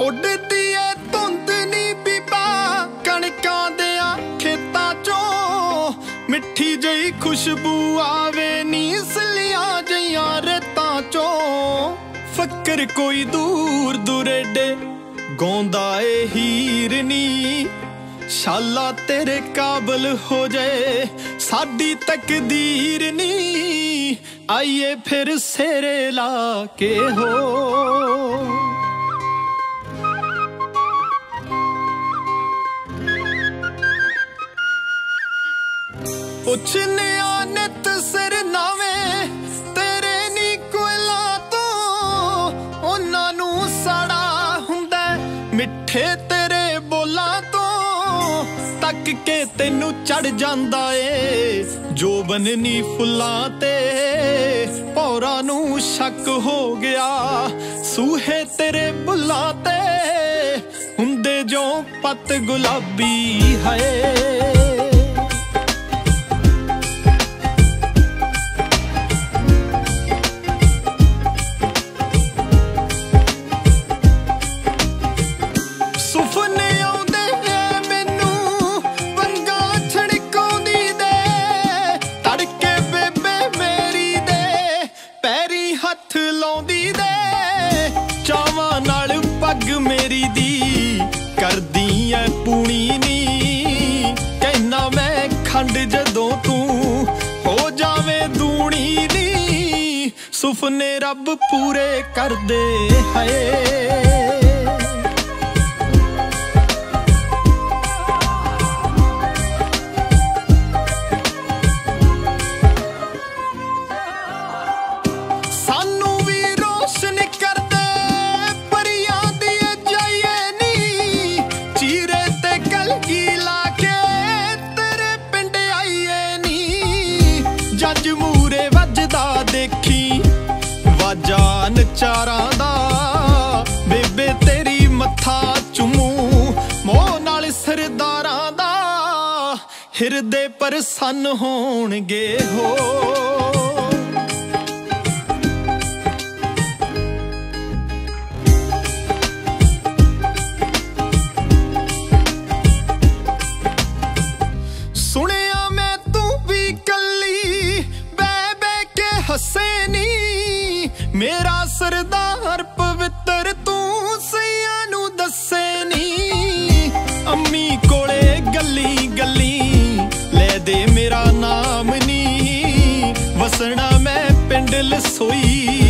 ਉੱਡਦੀ ਏ ਧੁੰਦ ਨੀ ਬੀਬਾ, ਕਣਕਾਂ ਦੇ ਆ ਖੇਤਾਂ ਚੋਂ। ਮਿੱਠੀ ਜਈ ਖੁਸ਼ਬੂ ਆਵੇ ਨੀ ਸਲੀਆਂ ਜਈਆਂ ਰਤਾਂ ਚੋਂ। ਫੱਕਰ ਕੋਈ ਦੂਰ ਦੁਰੇਡੇ ਗਾਉਂਦਾ ਏ ਹੀਰ ਨੀ। ਸ਼ਾਲਾ ਤੇਰੇ ਕਾਬਲ ਹੋ ਜਾਏ ਸਾਡੀ ਤਕਦੀਰ ਨੀ। ਆਈਏ ਫਿਰ ਸੇਰੇ ਲਾ ਕੇ ਹੋ। ਪੁੱਛਨਿਆ ਨਿਤ ਸਿਰ ਨਾਵੇਂ। ਤੇਰੇ ਨੀ ਕੋਇਲਾ ਤੋਂ। ਉਹਨਾਂ ਨੂੰ ਸੜਾ ਹੁੰਦਾ ਮਿੱਠੇ ਤੇਰੇ ਬੋਲਾਂ ਤੋਂ। ਤੱਕ ਕੇ ਤੈਨੂੰ ਚੜ ਜਾਂਦਾ ਏ। ਜੋ ਬਨਨੀ ਫੁੱਲਾਂ ਤੇ ਪੌਰਾ ਨੂੰ ਸ਼ੱਕ ਹੋ ਗਿਆ। ਸੂਹੇ ਤੇਰੇ ਬੁੱਲਾਂ ਤੇ, ਹੁੰਦੇ ਜੋ ਪੱਤ ਗੁਲਾਬੀ ਹੈ ਦੀ ਕਰਦੀ ਐ ਪੂਣੀ ਨੀ। ਕਹਿਣਾ ਮੈਂ ਖੰਡ ਜਦੋਂ ਤੂੰ ਹੋ ਜਾਵੇਂ ਦੂਣੀ ਨੀ ਸੁਪਨੇ ਰੱਬ ਪੂਰੇ ਕਰਦੇ ਹਏ। ਵਾਜਾ ਦਾ ਬੇਬੇ ਤੇਰੀ ਮੱਥਾ ਚੁੰਮੂ। ਮੋਹ ਨਾਲ ਸਰਦਾਰਾਂ ਦਾ ਹਿਰਦੇ ਪਰਸੰਨ ਹੋਣਗੇ ਹੋ। ਸਰਦਾਰ ਪਵਿੱਤਰ ਤੂੰ ਸਈਆਂ ਨੂੰ ਦੱਸੇ ਨੀ। ਅੰਮੀ ਕੋਲੇ ਗੱਲੀ ਗੱਲੀ, ਲੈ ਦੇ ਮੇਰਾ ਨਾਮ ਨੀ। ਵਸਣਾ ਮੈਂ ਪਿੰਡ ਲਸੋਈ।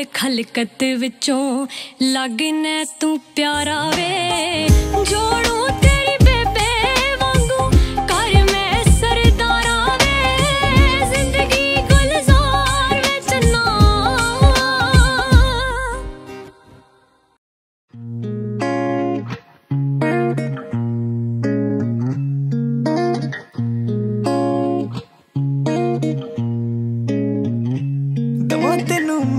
ਸਾਨੂੰ ਖਲਕਤ ਵਿੱਚੋਂ ਲੱਗਨੇ ਤੂੰ ਪਿਆਰਾ ਵੇ ਜੋੜੂ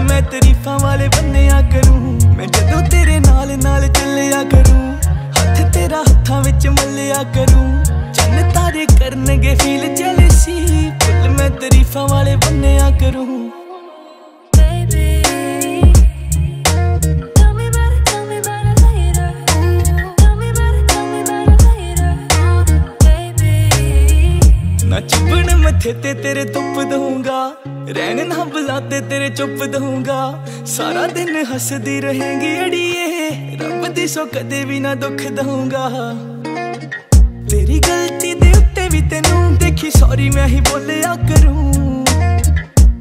ਮੈਂ ਤਾਰੀਫਾਂ ਵਾਲੇ ਬੰਨਿਆ ਕਰੂੰ। ਮੈਂ ਜਦੋਂ ਤੇਰੇ ਨਾਲ ਨਾਲ ਚੱਲਿਆ ਕਰੂੰ ਹੱਥ ਤੇਰਾ ਹੱਥਾਂ ਵਿੱਚ ਮੱਲਿਆ ਕਰੂੰ। ਚੰਨ ਤਾਰੇ ਕਰਨਗੇ ਫੀਲ ਜੈਲਸੀ ਦਿਲ ਮੈਂ ਤਾਰੀਫਾਂ ਵਾਲੇ ਬੰਨਿਆ ਕਰੂੰ. ਨਾ ਚੁੱਭਣ ਮੱਥੇ ਤੇ ਤੇਰੇ ਰਹਿਣ ਨਾ ਬੁਲਾ ਤੇ ਤੇਰੇ ਚੁੱਪ ਦਊਂਗਾ। ਸਾਰਾ ਦਿਨ ਹੱਸਦੀ ਰਹੇਂਗੀ ਅੜੀਏ। ਰੱਬ ਦੀ ਸੋ ਕਦੇ ਵੀ ਨਾ ਦੁੱਖ ਦਊਂਗਾ। ਤੇਰੀ ਗਲਤੀ ਦੇ ਉੱਤੇ ਵੀ ਤੈਨੂੰ ਦੇਖੀ ਸੌਰੀ ਮੈਂ ਹੀ ਬੋਲਿਆ ਕਰੂੰ।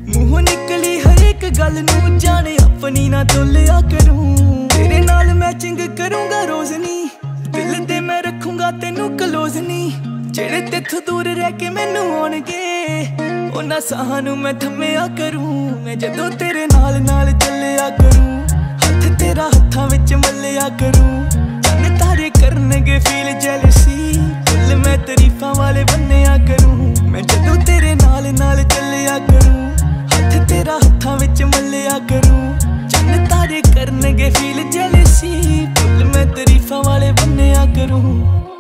ਮੂੰਹੋਂ ਨਿਕਲੀ ਹਰ ਇੱਕ ਗੱਲ ਨੂੰ ਜਾਣੇ, ਆਪਣੀ ਨਾ ਤੋਲਿਆ ਕਰੂੰ। ਤੇਰੇ ਨਾਲ ਮੈਚਿੰਗ ਕਰੂੰਗਾ ਰੋਜ਼ ਨੀ। ਦਿਲ ਤੇ ਮੈਂ ਰੱਖੂੰਗਾ ਤੈਨੂੰ ਕਲੋਜ਼ ਨੀ। ਜਿਹੜੇ ਤੇਥੋਂ ਦੂਰ ਰਹਿ ਕੇ ਮੈਨੂੰ ਆਉਣਗੇ। ਉਹਨਾਂ ਸਾਹਾਂ ਨੂੰ ਮੈਂ ਥੰਮਿਆ ਕਰੂੰ। ਮੈਂ ਜਦੋਂ ਤੇਰੇ ਨਾਲ ਨਾਲ ਚੱਲਿਆ ਕਰੂੰ, ਹੱਥ ਤੇਰਾ ਹੱਥਾਂ ਵਿੱਚ ਮੱਲਿਆ ਕਰੂੰ। ਚੰਨ ਤਾਰੇ ਕਰਨਗੇ ਫੀਲ ਜੈਲਸੀ ਫੁੱਲ ਮੈਂ ਤਾਰੀਫਾਂ ਵਾਲੇ ਬੰਨਿਆ ਕਰੂੰ। ਮੈਂ ਜਦੋਂ ਤੇਰੇ ਨਾਲ ਨਾਲ ਚੱਲਿਆ ਕਰੂੰ, ਹੱਥ ਤੇਰਾ ਹੱਥਾਂ ਵਿੱਚ ਮੱਲਿਆ ਕਰੂੰ। ਚੰਨ ਤਾਰੇ ਕਰਨਗੇ ਫੀਲ ਜੈਲਸੀ ਫੁੱਲ ਮੈਂ ਤਾਰੀਫਾਂ ਵਾਲੇ ਬੰਨਿਆ ਕਰੂੰ।